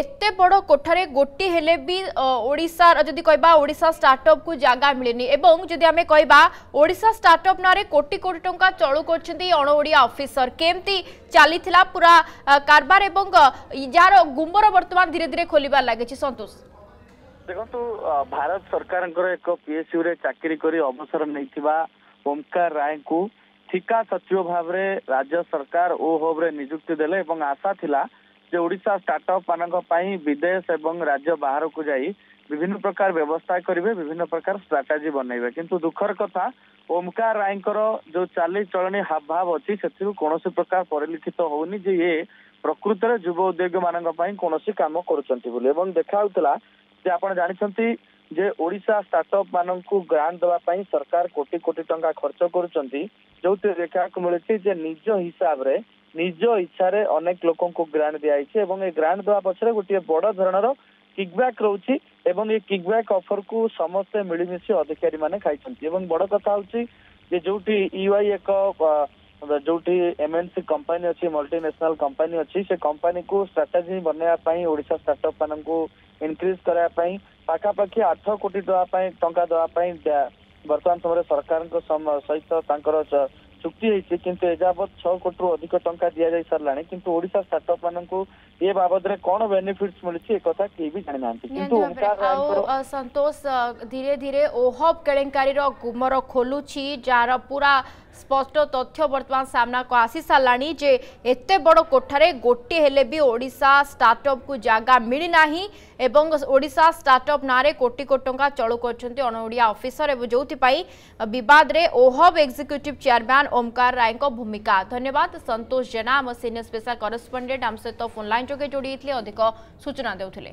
এতে বড় কোঠার গোটি হলে বি ওড়শার যদি কবা ওড়শা স্টার্টঅপ কু জায়গা মিলেনি এবং যদি আমি কবা ওড়শা স্টার্টঅপ নাঁরে কোটি কোটি টঙ্কা চলু করছেন অণ ওড়িয়া অফিসর কেমতি চালি পুরা কারবার এবং যার গুম্বর বর্তমান ধীরে ধীরে খোলবার লাগিছে সন্তোষ ଦେଖନ୍ତୁ ଭାରତ ସରକାରଙ୍କର ଏକ ପିଏସୟୁରେ ଚାକିରି କରି ଅବସର ନେଇଥିବା ଓମକାର ରାୟଙ୍କୁ ଠିକା ସଚିବ ଭାବରେ ରାଜ୍ୟ ସରକାର ଓ ହୋବରେ ନିଯୁକ୍ତି ଦେଲେ ଏବଂ ଆଶା ଥିଲା ଯେ ଓଡିଶା ଷ୍ଟାର୍ଟଅପ ମାନଙ୍କ ପାଇଁ ବିଦେଶ ଏବଂ ରାଜ୍ୟ ବାହାରକୁ ଯାଇ ବିଭିନ୍ନ ପ୍ରକାର ବ୍ୟବସ୍ଥା କରିବେ ବିଭିନ୍ନ ପ୍ରକାର ଷ୍ଟ୍ରାଟାଜି ବନେଇବେ କିନ୍ତୁ ଦୁଃଖର କଥା ଓମକାର ରାୟଙ୍କର ଯୋଉ ଚାଲି ଚଳଣି ହାବ ଭାବ ଅଛି ସେଥିରୁ କୌଣସି ପ୍ରକାର ପରିଲିଖିତ ହଉନି ଯେ ଇଏ ପ୍ରକୃତରେ ଯୁବ ଉଦ୍ୟୋଗୀ ମାନଙ୍କ ପାଇଁ କୌଣସି କାମ କରୁଛନ୍ତି ବୋଲି ଏବଂ ଦେଖାଯାଉଥିଲା ଯେ ଆପଣ ଜାଣିଛନ୍ତି ଯେ ଓଡିଶା ଷ୍ଟାର୍ଟଅପ ମାନଙ୍କୁ ଗ୍ରାଣ୍ଟ ଦେବା ପାଇଁ ସରକାର କୋଟି କୋଟି ଟଙ୍କା ଖର୍ଚ୍ଚ କରୁଛନ୍ତି ଯୋଉଥିରେ ଦେଖିବାକୁ ମିଳୁଛି ଯେ ନିଜ ହିସାବରେ ନିଜ ଇଚ୍ଛାରେ ଅନେକ ଲୋକଙ୍କୁ ଗ୍ରାଣ୍ଟ ଦିଆଯାଇଛି ଏବଂ ଏ ଗ୍ରାଣ୍ଟ ଦେବା ପଛରେ ଗୋଟିଏ ବଡ ଧରଣର କିକ୍ବ୍ୟାକ୍ ରହୁଛି ଏବଂ ଏ କିକ୍ବ୍ୟାକ୍ ଅଫରକୁ ସମସ୍ତେ ମିଳିମିଶି ଅଧିକାରୀମାନେ ଖାଇଛନ୍ତି ଏବଂ ବଡ କଥା ହେଉଛି ଯେ ଯୋଉଠି ୟୁଆଇ ଏକ ଯୋଉଠି ଏମଏନସି କମ୍ପାନୀ ଅଛି ମଲ୍ଟିନ୍ୟାସନାଲ କମ୍ପାନୀ ଅଛି ସେ କମ୍ପାନୀକୁ ଷ୍ଟ୍ରାଟେଜି ବନେଇବା ପାଇଁ ଓଡିଶା ଷ୍ଟାର୍ଟଅପ ମାନଙ୍କୁ ଇନକ୍ରିଜ କରିବା ପାଇଁ ପାଖାପାଖି ଆଠ କୋଟି ଦେବା ପାଇଁ ଟଙ୍କା ଦେବା ପାଇଁ ବର୍ତ୍ତମାନ ସମୟରେ ସରକାରଙ୍କ ସହିତ ତାଙ୍କର চুক্তি হয়েছে কিন্তু এযাবৎ ছ কোটিরু অধিক টঙ্কা দিয়া যাই সারা কিন্তু ওড়িশা স্টার্টঅপ মানুষ এ বাবদরে কোন বেনিফিটস মিলছে একথা কে বি জানি না কিন্তু সন্তোষ ধীরে ধীরে ওহব কেলেঙ্কারীর গুমর খোলুছি যার পুরা ସ୍ପଷ୍ଟ ତଥ୍ୟ ବର୍ତ୍ତମାନ ସାମ୍ନାକୁ ଆସିସାରିଲାଣି ଯେ ଏତେ ବଡ଼ କୋଠାରେ ଗୋଟିଏ ହେଲେ ବି ଓଡ଼ିଶା ଷ୍ଟାର୍ଟଅପ୍କୁ ଜାଗା ମିଳିନାହିଁ ଏବଂ ଓଡ଼ିଶା ଷ୍ଟାର୍ଟଅପ୍ ନାଁରେ କୋଟି କୋଟି ଟଙ୍କା ଚଳୁ କରୁଛନ୍ତି ଅଣଓଡ଼ିଆ ଅଫିସର ଏବଂ ଯେଉଁଥିପାଇଁ ବିବାଦରେ ଓହବ୍ ଏକ୍ଜିକ୍ୟୁଟିଭ୍ ଚେୟାରମ୍ୟାନ୍ ଓମକାର ରାୟଙ୍କ ଭୂମିକା ଧନ୍ୟବାଦ ସନ୍ତୋଷ ଜେନା ଆମ ସିନିୟର ସ୍ପେଶାଲ କରସ୍ପଣ୍ଡେଣ୍ଟ ଆମ ସହିତ ଫୋନ୍ ଲାଇନ୍ ଯୋଗେ ଯୋଡ଼ି ହେଇଥିଲେ ଅଧିକ ସୂଚନା ଦେଉଥିଲେ